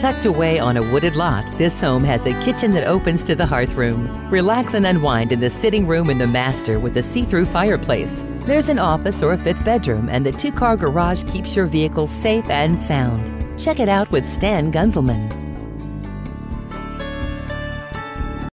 Tucked away on a wooded lot, this home has a kitchen that opens to the hearth room. Relax and unwind in the sitting room in the master with a see through fireplace. There's an office or a fifth bedroom, and the two car garage keeps your vehicle safe and sound. Check it out with Stan Gunzelman.